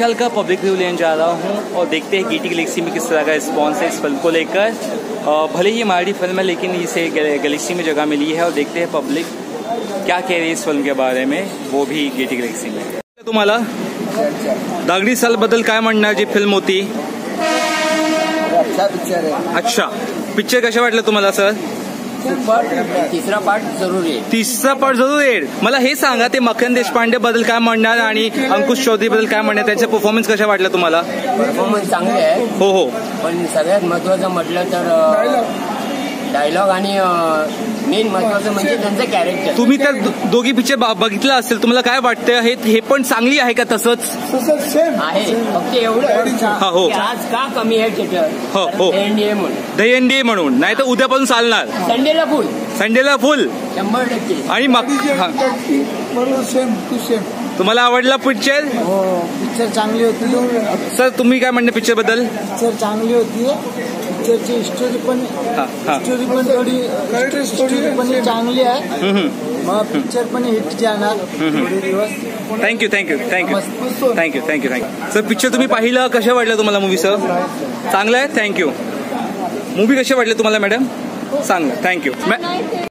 फ़िलहाल का public view लेने जा रहा हूँ और देखते हैं गीटी गैलेक्सी में किस तरह का रिस्पॉन्स है इस फ़िल्म को लेकर। भले ही मारी फ़िल्म है लेकिन इसे गैलेक्सी में जगह मिली है और देखते हैं पब्लिक क्या कह रही है इस फ़िल्म के बारे में वो भी गीटी गैलेक्सी में। तुम्हारा दागडी साल बदल काय म्हणणार जी फ़िल्म होती? अच्छा पिक्चर अच्छा. कशा वाटल्या तुम्हाला सर तिसरा पार्ट जरुरी आहे. तिसरा पार्ट जरूर येईल मला हे सांगा ते मखन देशपांडे बद्दल काय म्हणणार आणि अंकुश चौधरी बद्दल काय म्हणणार? त्यांचे परफॉर्मन्स कशा वाटला तुम्हाला? परफॉर्मन्स चांगले आहे हो हो. पण सगळ्यात महत्वाचं म्हटलं तर डायलॉग आणि मेन महत्वाचं म्हणजे त्यांचं कॅरेक्टर तुम्ही तर दोघी पिक्चर बघितला असेल तुम्हाला काय वाटतं हे हे पण चांगली आहे का तसंच? आहे. फक्त एवढं हा, हो. आज का कमी आहे थिएटर हो, हो. एनडीए म्हणून. दहीहंडी म्हणून. नाही तर उद्यापासून चालणार. संडेला फुल संडेला फुल शंभर टक्के. आणि मग हा. बरोबर सेम टू सेम तुम्हाला आवडला पिक्चर हो पिक्चर चांगली होती. सर तुम्ही काय म्हणणे पिक्चरबद्दल? पिक्चर चांगली होती. पिक्चरची स्टोरी पण हा हा. स्टोरी पण थोडी स्टोरी पण चांगली आहे. मग पिक्चर पण हिट जाणार. थोडे दिवस. Thank you thank you thank you thank you thank you thank you sir picture तुम्ही पाहिलं? कशा वाटलं तुम्हाला मूवी सर चांगलं आहे? थँक्यू मूवी कशा वाटलं तुम्हाला मॅडम सांग थँक्यू